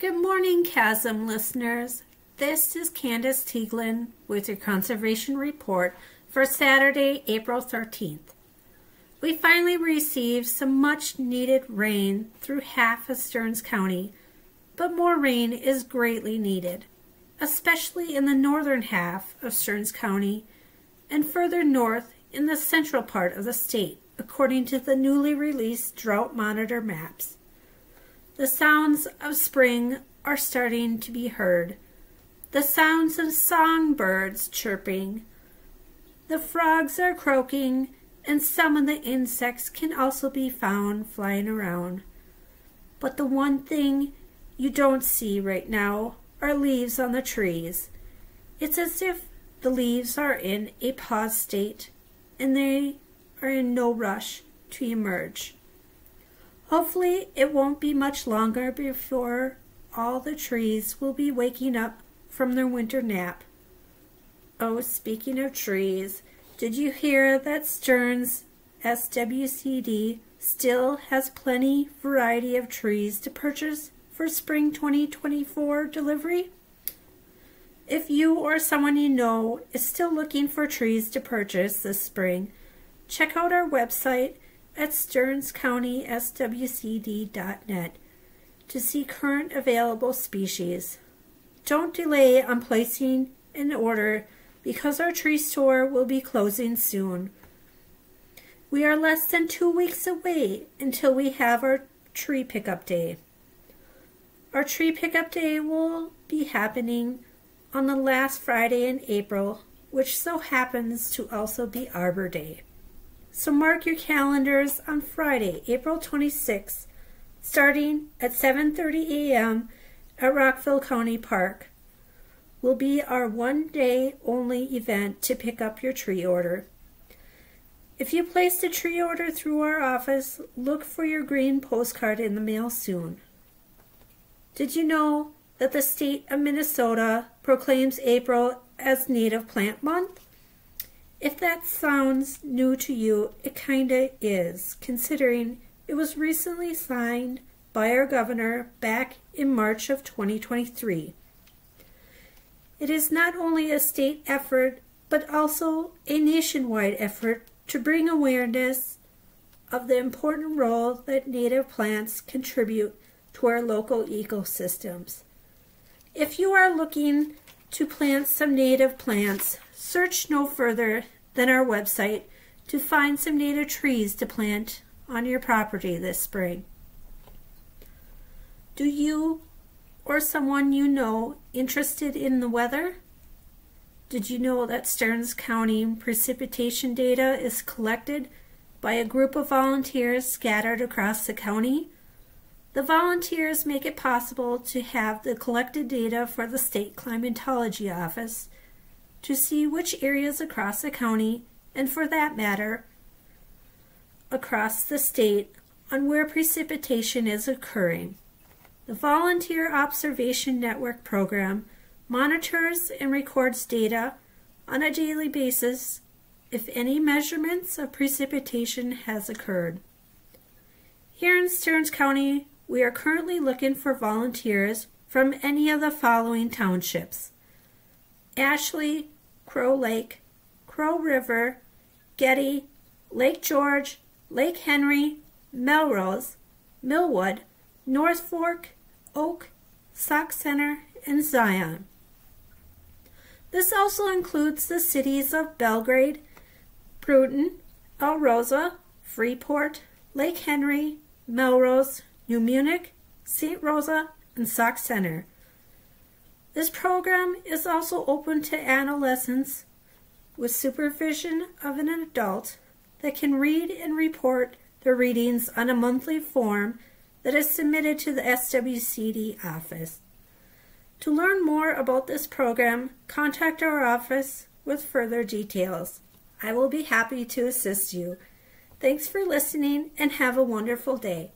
Good morning, KASM listeners. This is Candace Teigland with your conservation report for Saturday, April 13th. We finally received some much needed rain through half of Stearns County, but more rain is greatly needed, especially in the northern half of Stearns County and further north in the central part of the state, according to the newly released Drought Monitor maps. The sounds of spring are starting to be heard. The sounds of songbirds chirping. The frogs are croaking, and some of the insects can also be found flying around. But the one thing you don't see right now are leaves on the trees. It's as if the leaves are in a pause state and they are in no rush to emerge. Hopefully, it won't be much longer before all the trees will be waking up from their winter nap. Oh, speaking of trees, did you hear that Stearns SWCD still has plenty variety of trees to purchase for spring 2024 delivery? If you or someone you know is still looking for trees to purchase this spring, check out our website at stearnscountyswcd.net to see current available species. Don't delay on placing an order because our tree store will be closing soon. We are less than two weeks away until we have our tree pickup day. Our tree pickup day will be happening on the last Friday in April, which so happens to also be Arbor Day. So mark your calendars on Friday, April 26th, starting at 7:30 a.m. at Rockville County Park. Will be our one day only event to pick up your tree order. If you placed a tree order through our office, look for your green postcard in the mail soon. Did you know that the state of Minnesota proclaims April as Native Plant Month? If that sounds new to you, it kinda is, considering it was recently signed by our governor back in March of 2023. It is not only a state effort, but also a nationwide effort to bring awareness of the important role that native plants contribute to our local ecosystems. If you are looking to plant some native plants, Search no further than our website to find some native trees to plant on your property this spring. Do you or someone you know interested in the weather? Did you know that Stearns County precipitation data is collected by a group of volunteers scattered across the county? The volunteers make it possible to have the collected data for the State Climatology Office to see which areas across the county, and for that matter, across the state, on where precipitation is occurring. The Volunteer Observation Network program monitors and records data on a daily basis if any measurements of precipitation has occurred. Here in Stearns County, we are currently looking for volunteers from any of the following townships. Ashley, Crow Lake, Crow River, Getty, Lake George, Lake Henry, Melrose, Millwood, North Fork, Oak, Sauk Centre, and Zion. This also includes the cities of Belgrade, Brooten, El Rosa, Freeport, Lake Henry, Melrose, New Munich, St. Rosa, and Sauk Centre. This program is also open to adolescents with supervision of an adult that can read and report their readings on a monthly form that is submitted to the SWCD office. To learn more about this program, contact our office with further details. I will be happy to assist you. Thanks for listening and have a wonderful day.